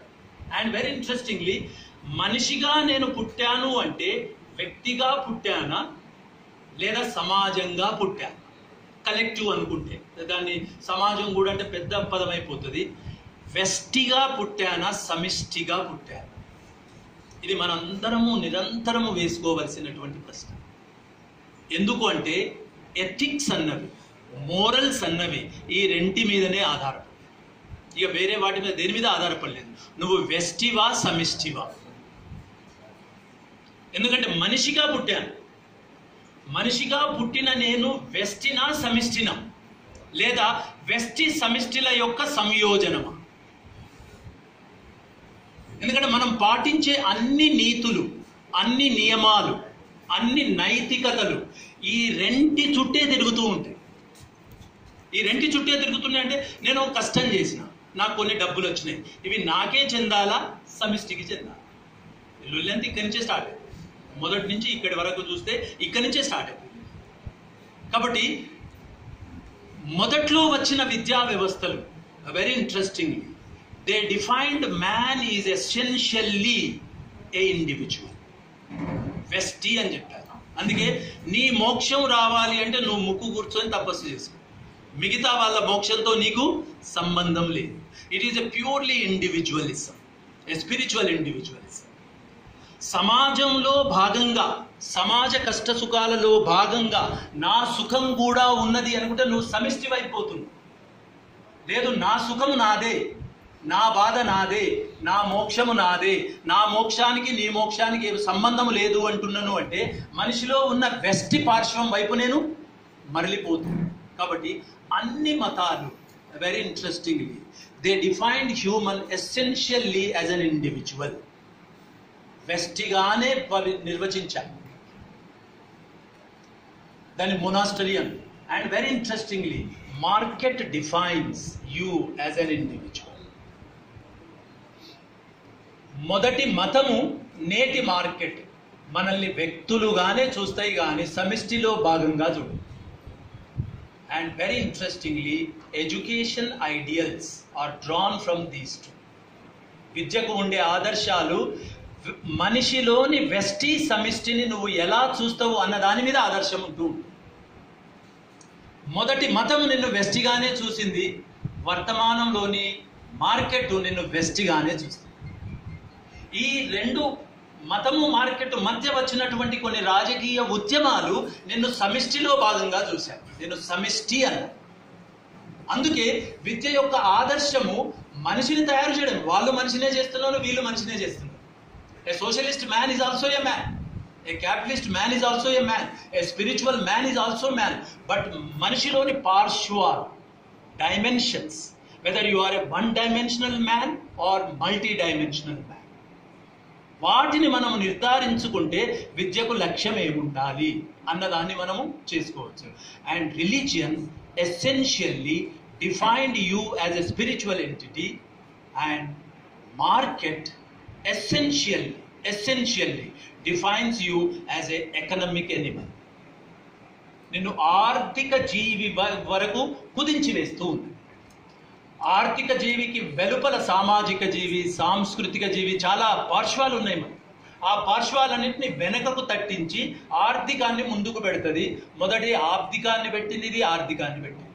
and very interestingly మనిషిగా నేను పుట్టాను అంటే వ్యక్తిగా పుట్టానా? లేదా సమాజంగా పుట్టాను కలెక్టివ్ అనుకుంటే. దాన్ని సమాజం కూడా అంటే పెద్ద పదం అయిపోతుంది. వెస్టిగా పుట్టానా? సమిష్టిగా పుట్టాను ఇది మనందరము నిరంతరము వేసుకోవలసినటువంటి ప్రశ్న. ఎందుకు అంటే ఎథిక్స్ అన్నవి మోరల్స్ అన్నవి ఈ రెంటి మీదనే ఆధారపడి ఇక వేరే వాటి మీద దేని మీద ఆధారపడలేదు. నువ్వు వెస్టివా సమిష్టివా? ఎందుకంటే మనిషిగా పుట్టాను. మనిషిగా పుట్టిన నేను వెస్టినా సమిష్టినా? లేదా వెస్టి సమిష్టిల యొక్క సంయోజనమా? ఎందుకంటే మనం పాటించే అన్ని నీతులు అన్ని నియమాలు అన్ని నైతికతలు ఈ రెంటి చుట్టే తిరుగుతూ ఉంటాయి. ఈ రెంటి చుట్టే తిరుగుతున్నాయి అంటే నేను కష్టం చేసిన. నాకు కొన్ని డబ్బులు వచ్చినాయి. ఇవి నాకే చెందాలా? సమిష్టికి చెందాలా? లొల్లంతా ఇక్కడి నుంచే స్టార్ట్ అయింది మొదటి నుంచి ఇక్కడి వరకు చూస్తే ఇక్కడి నుంచే స్టార్ట్ అయింది కాబట్టి మొదట్లో వచ్చిన విద్యా వ్యవస్థలు very interesting they defined man is essentially a individual వెస్టీ అని చెప్పారు. అందుకే నీ మోక్షం రావాలి అంటే నువ్వు ముక్కు కూర్చొని తపస్సు చేసుకో. మిగతా వాళ్ళ మోక్షంతో నీకు సంబంధం లేదు. It is a purely individualism a spiritual individualism సమాజంలో భాగంగా సమాజ కష్ట సుఖాలలో భాగంగా నా సుఖం కూడా ఉన్నది అనుకుంటే నువ్వు సమిష్టివైపోతున్నావు లేదు నా సుఖం నాదే. నా బాధ నాదే నా మోక్షము నాదే నా మోక్షానికి నీ మోక్షానికి సంబంధం లేదు అంటున్నాను అంటే మనిషిలో ఉన్న వెస్టి పార్శ్వం వైపు నేను మరలిపోతున్నాను కాబట్టి అన్ని మతాలు very interestingly they defined human essentially as an individual వెస్టిగానే పవి- నిర్వచించారు. దాన్ని monastery and very interestingly market defines you as an individual మొదటి మతము నేటి మార్కెట్. మనల్ని వ్యక్తులుగానే చూస్తాయి కానీ సమిష్టిలో భాగంగా చూడు. And very interestingly education ideals are drawn from these two విద్యకు ఉండే ఆదర్శాలు మనిషిలోని వెస్టి సమిష్టిని నువ్వు ఎలా చూస్తావు అన్న దాని మీద ఆదర్శం ఉంటూ మొదటి మతం నిన్ను వెస్టిగానే చూసింది వర్తమానంలోని మార్కెట్ నిన్ను వెస్టిగానే చూస్తుంది. ఈ రెండు మతము మార్కెట్ మధ్య వచ్చినటువంటి కొన్ని రాజకీయ ఉద్యమాలు నిన్ను సమిష్టిలో భాగంగా చూశాను నేను సమిష్టి అన్నా అందుకే విద్య యొక్క ఆదర్శము మనిషిని తయారు చేయడం. వాళ్ళు మనిషినే చేస్తున్నారు వీళ్ళు మనిషినే చేస్తున్నారు. A socialist man is also a man a capitalist man is also a man a spiritual man is also man but మనిషిలోని పార్శ్వాల్ dimensions whether you are a one dimensional man or multi dimensional man వాటిని మనం నిర్ధారించుకుంటే విద్యకు లక్ష్యం ఏముండాలి అన్నదాన్ని మనము చేసుకోవచ్చు. And religion essentially defined you as a spiritual entity and market essentially essentially defines you as a economic animal నిన్ను ఆర్థిక జీవి వ- వరకు కుదించి వేస్తూ ఉంది. ఆర్థిక జీవికి వెలుపల సామాజిక జీవి సాంస్కృతిక జీవి చాలా పార్శ్వాలు ఉన్నాయి మనకి. ఆ పార్శ్వాలన్నింటినీ వెనకకు తట్టించి ఆర్థికాన్ని ముందుకు పెడుతుంది. మొదటి ఆర్థికాన్ని పెట్టింది ఇది ఆర్థికాన్ని పెట్టింది.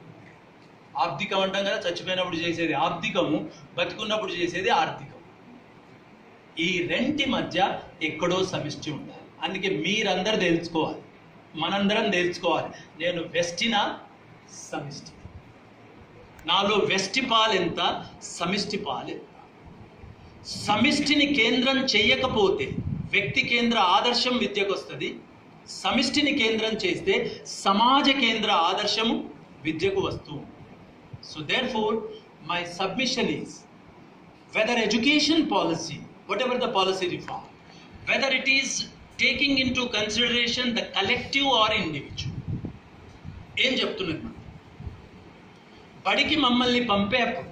ఆర్థికం అంటాం కదా చచ్చిపోయినప్పుడు చేసేది ఆర్థికము బతుకున్నప్పుడు చేసేది ఆర్థికం ఈ రెంటి మధ్య ఎక్కడో సమిష్టి ఉండాలి. అందుకే మీరందరూ తెలుసుకోవాలి మనందరం తెలుసుకోవాలి నేను వెస్టినా సమిష్టి. నాలో వెస్టి పాలెంత సమిష్టి పాలెంత సమిష్టిని కేంద్రం చెయ్యకపోతే వ్యక్తి కేంద్ర ఆదర్శం విద్యకు వస్తుంది. సమిష్టిని కేంద్రం చేస్తే సమాజ కేంద్ర ఆదర్శం విద్యకు వస్తూ so therefore my submission is whether education policy whatever the policy reform whether it is taking into consideration the collective or individual ఏం చెప్తున్నాను బడికి మమ్మల్ని పంపేప్పుడు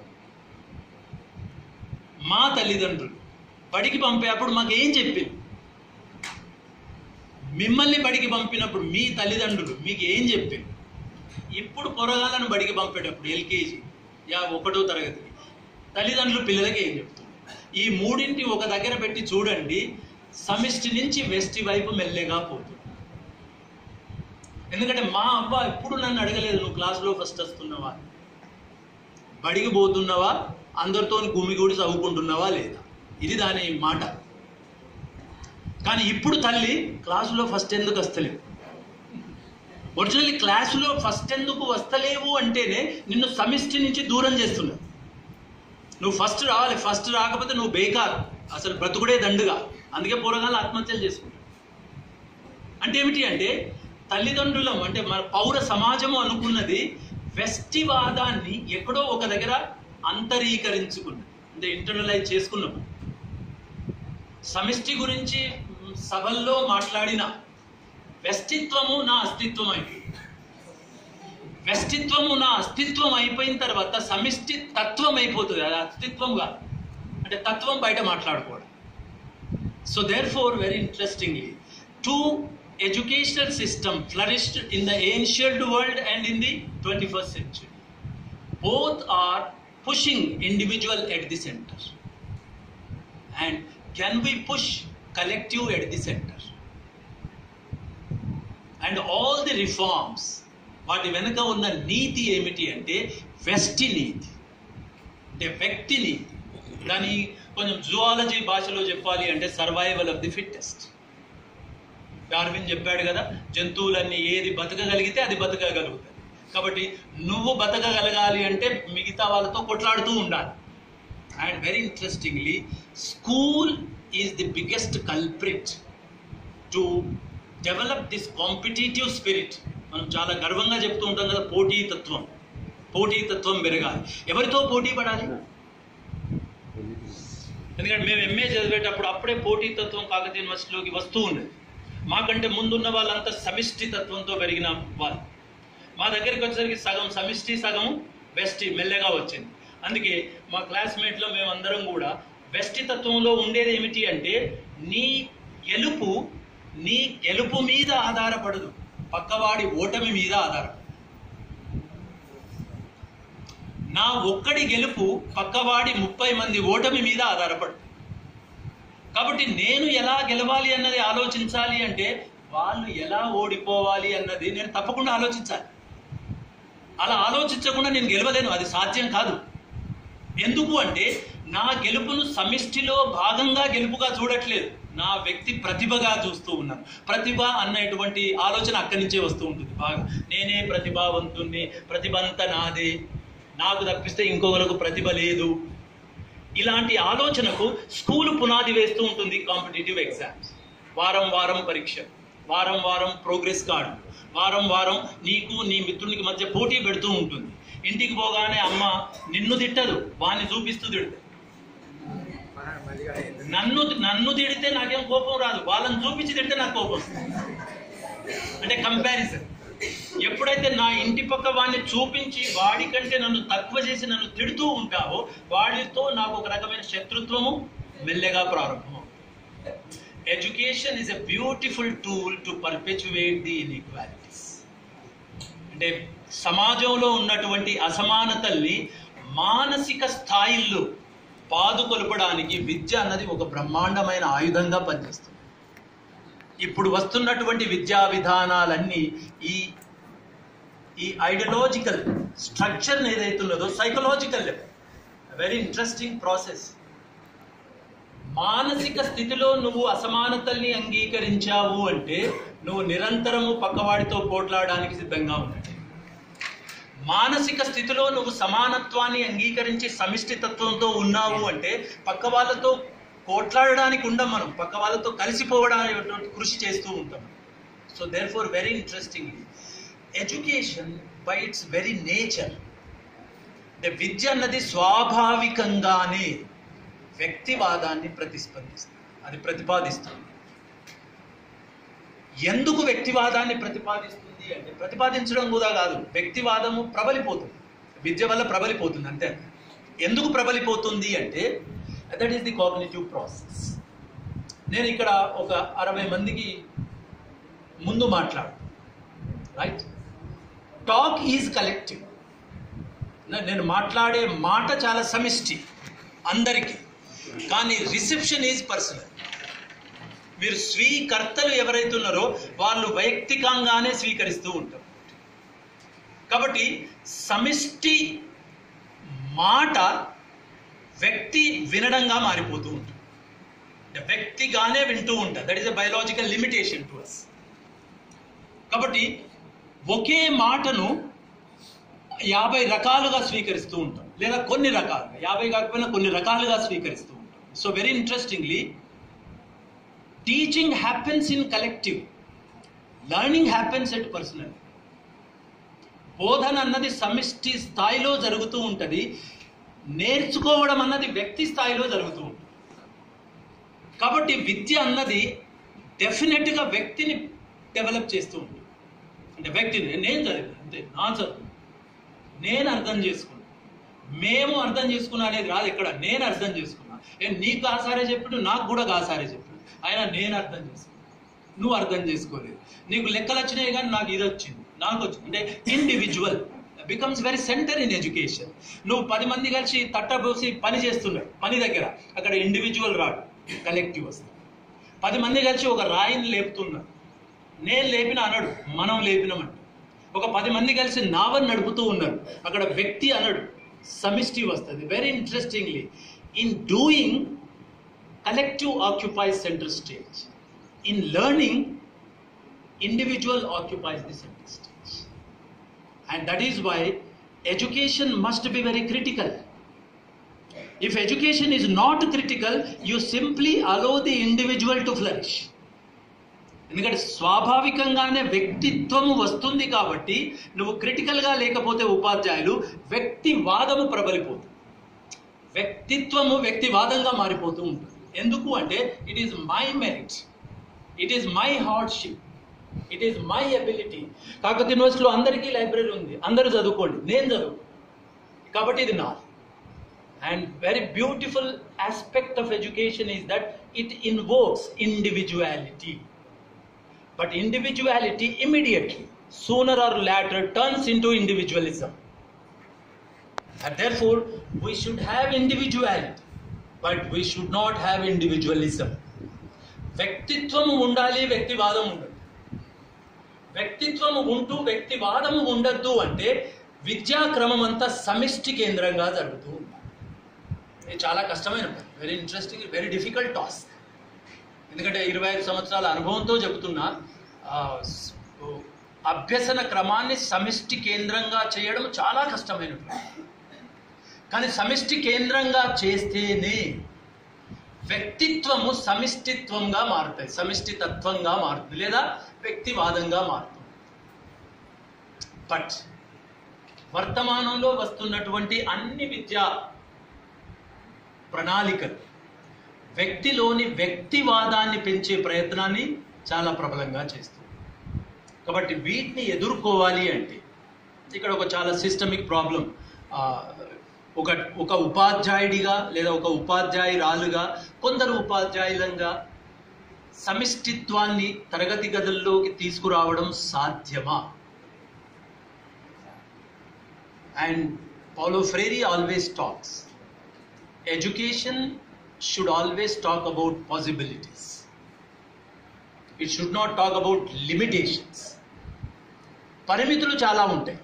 మా తల్లిదండ్రులు బడికి పంపేప్పుడు మాకు ఏం చెప్పింది మిమ్మల్ని బడికి పంపినప్పుడు మీ తల్లిదండ్రులు మీకు ఏం చెప్పింది ఇప్పుడు పొరగాలను బడికి పంపేటప్పుడు ఎల్కేజీ యా ఒకటో తరగతికి తల్లిదండ్రులు పిల్లలకి ఏం చెప్తున్నారు ఈ మూడింటి ఒక దగ్గర పెట్టి చూడండి సమిష్టి నుంచి వెస్టి వైపు మెల్లగా పోతుంది. ఎందుకంటే మా అబ్బా ఎప్పుడు నన్ను అడగలేదు నువ్వు క్లాసులో ఫస్ట్ వస్తున్నావా? అని. బడికి పోతున్నావా అందరితో గుమిగూడి చదువుకుంటున్నావా లేదా? ఇది దాని మాట. కానీ ఇప్పుడు తల్లి క్లాసులో ఫస్ట్ ఎందుకు వస్తలేవు? ఒరిజినల్ క్లాసులో ఫస్ట్ ఎందుకు వస్తలేవు అంటేనే నిన్ను సమిష్టి నుంచి దూరం చేస్తున్నావు నువ్వు ఫస్ట్ రావాలి ఫస్ట్ రాకపోతే నువ్వు బేకార్. అసలు బ్రతుకుడే దండుగా. అందుకే పూర్వకాలు ఆత్మహత్యలు చేసుకుంటావు అంటే ఏమిటి అంటే తల్లిదండ్రులం అంటే మన పౌర సమాజము అనుకున్నది వెస్టివాదాన్ని ఎక్కడో ఒక దగ్గర అంతరీకరించుకున్నాం. అంటే ఇంటర్నలైజ్ చేసుకున్నాం. సమిష్టి గురించి సభల్లో మాట్లాడిన వెస్టిత్వము నా అస్తిత్వం అయిపోయింది. వెస్టిత్వము నా అస్తిత్వం అయిపోయిన తర్వాత సమిష్టి తత్వం అయిపోతుంది. అది అస్తిత్వం కాదు అంటే తత్వం బయట మాట్లాడుకోవడం. So therefore very interestingly two educational system flourished in the ancient world and in the twenty first century both are pushing individual at the center and can we push collective at the center and all the reforms వాటి వెనుక ఉన్న నీతి ఏమిటి అంటే వెస్టి నీతి. అంటే వ్యక్తి నీతి. దాని కొంచెం zoology భాషలో చెప్పాలి అంటే survival of the fittest Darwin చెప్పాడు కదా జంతువులన్నీ ఏది బతకగలిగితే అది బతకగలుగుతాయి. కాబట్టి నువ్వు బతకగలగాలి అంటే మిగతా వాళ్ళతో కొట్లాడుతూ ఉండాలి. And very interestingly school is the biggest culprit to develop this competitive spirit మనం చాలా గర్వంగా చెప్తూ ఉంటాం కదా పోటీతత్వం. పోటీతత్వం పెరగాలి. ఎవరితో పోటీ పడాలి? ఎందుకంటే మేము ఎంఏ చదివేటప్పుడు అప్పుడే పోటీతత్వం కాకతీయ యూనివర్సిటీలోకి వస్తూ ఉండేది. మాకంటే ముందున్న వాళ్ళంతా సమిష్టి తత్వంతో పెరిగిన వాళ్ళు. మా దగ్గరికి వచ్చేసరికి సగం సమిష్టి సగం వెస్టి మెల్లగా వచ్చింది. అందుకే మా క్లాస్మేట్లో మేమందరం కూడా వెస్టి తత్వంలో ఉండేది ఏమిటి అంటే నీ గెలుపు నీ గెలుపు మీద ఆధారపడదు. పక్కవాడి ఓటమి మీద ఆధారపడదు. నా ఒక్కడి గెలుపు పక్కవాడి ముప్పై మంది ఓటమి మీద ఆధారపడదు. కాబట్టి నేను ఎలా గెలవాలి అన్నది ఆలోచించాలి అంటే వాళ్ళు ఎలా ఓడిపోవాలి అన్నది నేను తప్పకుండా ఆలోచించాలి. అలా ఆలోచించకుండా నేను గెలవలేను అది సాధ్యం కాదు. ఎందుకు అంటే నా గెలుపును సమిష్టిలో భాగంగా గెలుపుగా చూడట్లేదు. నా వ్యక్తి ప్రతిభగా చూస్తూ ఉన్నాను. ప్రతిభ అన్నటువంటి ఆలోచన అక్కడి నుంచే వస్తూ ఉంటుంది. బాగా నేనే ప్రతిభావంతుణ్ణి ప్రతిభ అంతా నాదే. నాకు తప్పిస్తే ఇంకొకరికి ప్రతిభ లేదు. ఇలాంటి ఆలోచనకు స్కూల్ పునాది వేస్తూ ఉంటుంది కాంపిటేటివ్ ఎగ్జామ్స్. వారం వారం పరీక్ష వారం వారం ప్రోగ్రెస్ కార్డు వారం వారం నీకు నీ మిత్రునికి మధ్య పోటీ పెడుతూ ఉంటుంది. ఇంటికి పోగానే అమ్మ నిన్ను తిట్టదు వాణ్ణి చూపిస్తూ తిడుతుంది నన్ను నన్ను తిడితే నాకేం కోపం రాదు వాళ్ళని చూపించి తిడితే నాకు కోపం అంటే కంపారిజన్ ఎప్పుడైతే నా ఇంటి పక్క వాడిని చూపించి వాడి కంటే నన్ను తక్కువ చేసి నన్ను తిడుతూ ఉంటావో వాడితో నాకు ఒక రకమైన శత్రుత్వము మెల్లగా ప్రారంభం education is a beautiful tool to perpetuate the inequalities అంటే సమాజంలో ఉన్నటువంటి అసమానతల్ని మానసిక స్థాయిల్లో పాదుకొలపడానికి విద్య అన్నది ఒక బ్రహ్మాండమైన ఆయుధంగా పనిచేస్తుంది. ఇప్పుడు వస్తున్నటువంటి విద్యా విధానాలన్నీ ఈ ఈ ideological structure ఏదైతున్నదో psychological level very interesting process మానసిక స్థితిలో నువ్వు అసమానతల్ని అంగీకరించావు అంటే నువ్వు నిరంతరము పక్కవాడితో పోట్లాడడానికి సిద్ధంగా ఉన్నట్టు మానసిక స్థితిలో నువ్వు సమానత్వాన్ని అంగీకరించి సమిష్టి తత్వంతో ఉన్నావు అంటే పక్క వాళ్ళతో పోట్లాడడానికి ఉండం మనం. పక్క వాళ్ళతో కలిసిపోవడానికి కృషి చేస్తూ ఉంటాం. So therefore very interesting education by its very nature అంటే విద్య అన్నది స్వాభావికంగానే వ్యక్తివాదాన్ని ప్రతిస్పందిస్తుంది. అది ప్రతిపాదిస్తుంది. ఎందుకు వ్యక్తివాదాన్ని ప్రతిపాదిస్తుంది అంటే ప్రతిపాదించడం కూడా కాదు. వ్యక్తివాదము ప్రబలిపోతుంది. విద్య వల్ల ప్రబలిపోతుంది అంతే. ఎందుకు ప్రబలిపోతుంది అంటే that is the cognitive process నేను ఇక్కడ ఒక అరవై మందికి ముందు మాట్లాడు. రైట్ టాక్ ఈజ్ కలెక్టివ్ నేను మాట్లాడే మాట చాలా సమిష్టి అందరికీ. కానీ రిసెప్షన్ ఈజ్ పర్సనల్ మీరు స్వీకర్తలు ఎవరైతే ఉన్నారో వాళ్ళు వైయక్తికంగానే స్వీకరిస్తూ ఉంటారు. కాబట్టి సమిష్టి మాట వ్యక్తి వినడంగా మారిపోతూ ఉంటుంది. వ్యక్తిగానే వింటూ ఉంటారు. That is a biological limitation to us కాబట్టి ఒకే మాటను యాభై రకాలుగా స్వీకరిస్తూ ఉంటాం. లేదా కొన్ని రకాలుగా. యాభై కాకపోయినా కొన్ని రకాలుగా స్వీకరిస్తూ ఉంటాం. So very interestingly teaching happens in collective learning happens at personal బోధన అన్నది సమిష్టి స్థాయిలో జరుగుతూ ఉంటుంది. నేర్చుకోవడం అన్నది వ్యక్తి స్థాయిలో జరుగుతూ ఉంటుంది. కాబట్టి విద్య అన్నది డెఫినెట్గా వ్యక్తిని డెవలప్ చేస్తూ ఉంటుంది. అంటే వ్యక్తిని నేను చదివాను అంతే నా చదువు నేను అర్థం చేసుకున్నా. మేము అర్థం చేసుకున్నా అనేది రాదు ఇక్కడ నేను అర్థం చేసుకున్నా. నీకు ఆసారే చెప్పుడు నాకు కూడా ఆసారే చెప్పాడు. ఆయన నేను అర్థం చేసుకున్నాను నువ్వు అర్థం చేసుకోలేదు. నీకు లెక్కలు వచ్చినాయి కానీ నాకు ఇది వచ్చింది నాకు వచ్చింది. అంటే individual becomes very center in education నువ్వు పది మంది కలిసి తట్టబోసి పని చేస్తున్నాడు పని దగ్గర. అక్కడ ఇండివిజువల్ రాడు కలెక్టివ్ వస్తుంది. పది మంది కలిసి ఒక రాయిని లేపుతున్నారు నేను లేపిన అనడు మనం లేపినామంట. ఒక పది మంది కలిసి నావని నడుపుతూ ఉన్నారు అక్కడ వ్యక్తి అనడు సమిష్టి వస్తుంది. Very interestingly in doing collective occupies center stage in learning individual occupies the center. And that is why education must be very critical. If education is not critical, you simply allow the individual to flourish. ఎందుకంటే స్వాభావికంగానే వ్యక్తిత్వము వస్తుంది కాబట్టి నువ్వు క్రిటికల్గా లేకపోతే ఉపాధ్యాయులు వ్యక్తివాదము ప్రబలిపోతుంది వ్యక్తిత్వము వ్యక్తివాదంగా మారిపోతూ ఉంటుంది ఎందుకు అంటే it is my merit it is my hardship it is my ability కాకపోతే యూనివర్సిటీలో అందరికీ లైబ్రరీ ఉంది. అందరూ చదువుకోండి. నేను చదువు కాబట్టి ఇది నా and very beautiful aspect of education is that it invokes individuality but individuality immediately sooner or later turns into individualism And therefore, we should have individuality, but we should not have individualism. వ్యక్తిత్వం ఉండాలి వ్యక్తివాదం ఉండాలి వ్యక్తిత్వము ఉంటూ వ్యక్తివాదము ఉండద్దు అంటే విద్యాక్రమం అంతా సమిష్టి కేంద్రంగా జరుగుతూ ఉండాలి. ఇది చాలా కష్టమైన పని. Very interesting very difficult task ఎందుకంటే ఇరవై ఐదు సంవత్సరాల అనుభవంతో చెబుతున్నా అభ్యసన క్రమాన్ని సమిష్టి కేంద్రంగా చేయడం చాలా కష్టమైనటువంటి కానీ సమిష్టి కేంద్రంగా చేస్తేనే వ్యక్తిత్వము సమిష్టిత్వంగా మారుతాయి. సమిష్టి తత్వంగా మారుతుంది లేదా వ్యక్తివాదంగా మారుతుంది. బట్ వర్తమానంలో వస్తున్నటువంటి అన్ని విద్యా ప్రణాళికలు వ్యక్తిలోని వ్యక్తివాదాన్ని పెంచే ప్రయత్నాన్ని చాలా ప్రబలంగా చేస్తుంది కాబట్టి వీటిని ఎదుర్కోవాలి అంటే ఇక్కడ ఒక చాలా సిస్టమిక్ ప్రాబ్లం ఒక ఒక ఉపాధ్యాయుడిగా లేదా ఒక ఉపాధ్యాయురాలుగా కొందరు ఉపాధ్యాయులంగా సమిష్టిత్వాన్ని తరగతి గదుల్లోకి తీసుకురావడం సాధ్యమా? And Paulo Freire always talks education should always talk about possibilities it should not talk about limitations పరిమితులు చాలా ఉంటాయి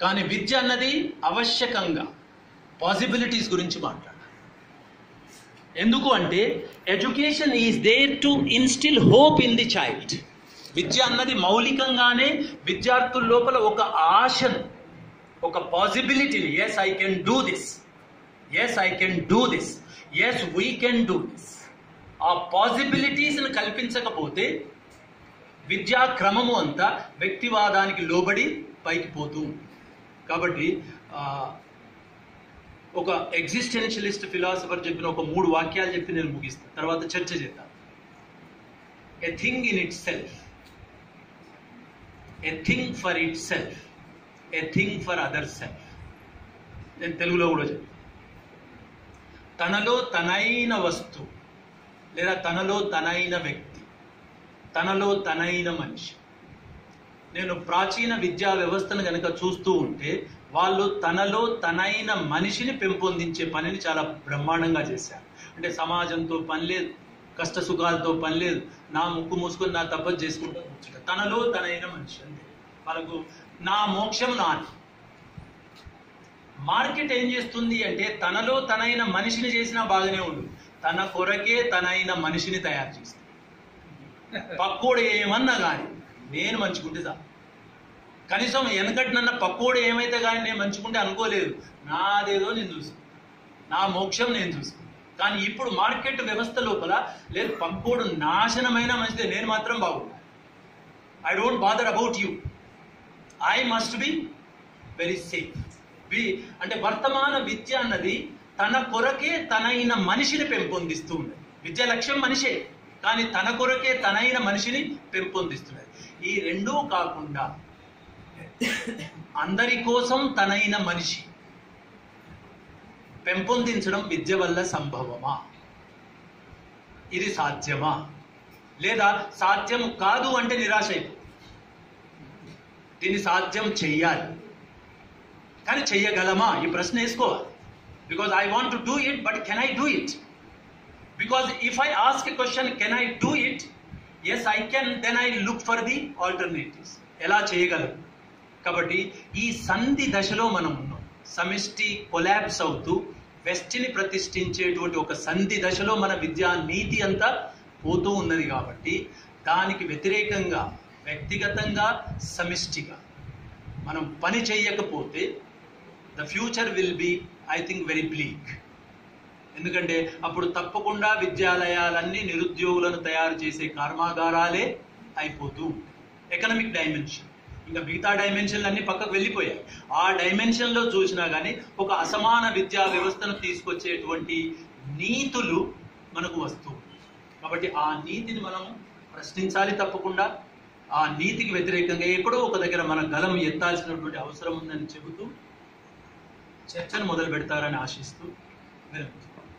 కానీ విద్య అన్నది ఆవశ్యకంగా పాసిబిలిటీస్ గురించి మాట్లాడాలి. ఎందుకు అంటే education is there to instill hope in the child విద్య అన్నది మౌలికంగానే విద్యార్థుల లోపల ఒక ఆశను ఒక పాసిబిలిటీని yes I can do this yes I can do this yes we can do this ఆ పాసిబిలిటీస్ని కల్పించకపోతే విద్యా క్రమము అంతా వ్యక్తివాదానికి లోబడి పైకి పోతూ కాబట్టి ఒక ఎగ్జిస్టెన్షియలిస్ట్ ఫిలాసఫర్ చెప్పిన ఒక మూడు వాక్యాలు చెప్పి నేను ముగిస్తాను తర్వాత చర్చ చేద్దాం. A thing in itself a thing for itself a thing for other self నేను తెలుగులో కూడా చెప్తాను తనలో తనైన వస్తువు లేదా తనలో తనైన వ్యక్తి తనలో తనైన మనిషి. నేను ప్రాచీన విద్యా వ్యవస్థను కనుక చూస్తూ ఉంటే వాళ్ళు తనలో తనైన మనిషిని పెంపొందించే పనిని చాలా బ్రహ్మాండంగా చేశారు. అంటే సమాజంతో పని లేదు కష్ట సుఖాలతో పని లేదు నా ముక్కు మూసుకొని నా తప్పదు చేసుకుంటూ కూర్చుంట తనలో తనైన మనిషి అంతే. వాళ్ళకు నా మోక్షం నాది. మార్కెట్ ఏం చేస్తుంది అంటే తనలో తనైన మనిషిని చేసినా బాగానే ఉండు. తన కొరకే తనైన మనిషిని తయారు చేస్తుంది. పక్కోడు ఏమన్నా కానీ నేను మంచుకుంటే చాలు. కనీసం వెనకటినన్న పక్కోడు ఏమైతే కానీ నేను మంచుకుంటే అనుకోలేదు. నాదేదో నేను చూసి నా మోక్షం నేను చూసి కానీ ఇప్పుడు మార్కెట్ వ్యవస్థ లోపల లేదు పక్కోడు నాశనమైన మంచిదే నేను మాత్రం బాగుంటా I don't bother about you I must be very safe be అంటే వర్తమాన విద్య అన్నది తన కొరకే తనైన మనిషిని పెంపొందిస్తూ ఉన్నది విద్య లక్ష్యం మనిషే కానీ తన కొరకే తనైన మనిషిని పెంపొందిస్తున్నది. ఈ రెండూ కాకుండా అందరి కోసం తనైన మనిషి. పెంపొందించడం విద్య వల్ల సంభవమా? ఇది సాధ్యమా? లేదా సాధ్యం కాదు అంటే నిరాశ అయిపో. దీన్ని సాధ్యం చెయ్యాలి. కానీ చెయ్యగలమా? ఈ ప్రశ్న వేసుకోవాలి. Because I want to do it but can I do it because if I ask a question can I do it yes I can then I look for the alternatives ఎలా చేయగలం కాబట్టి ఈ సంధి దశలో మనం ఉన్నాం. సమిష్టి కొలాబ్స్ అవుతూ వెస్టిని ప్రతిష్ఠించేటువంటి ఒక సంధి దశలో మన విద్యా నీతి అంతా పోతూ ఉన్నది కాబట్టి దానికి వ్యతిరేకంగా వ్యక్తిగతంగా సమిష్టిగా మనం పని చేయకపోతే the future will be I think very bleak. ఎందుకంటే అప్పుడు తప్పకుండా విద్యాలయాలన్నీ నిరుద్యోగులను తయారు చేసే కర్మాగారాలే అయిపోతూ ఎకనమిక్ డైమెన్షన్ ఇంకా మిగతా డైమెన్షన్లు అన్ని పక్కకు వెళ్ళిపోయాయి. ఆ డైమెన్షన్లో చూసినా కానీ ఒక అసమాన విద్యా వ్యవస్థను తీసుకొచ్చేటువంటి నీతులు మనకు వస్తూ కాబట్టి ఆ నీతిని మనం ప్రశ్నించాలి తప్పకుండా. ఆ నీతికి వ్యతిరేకంగా ఎక్కడో ఒక దగ్గర మన గలం ఎత్తాల్సినటువంటి అవసరం ఉందని చెబుతూ చర్చను మొదలు పెడతారని ఆశిస్తూ విరమిస్తున్నాను.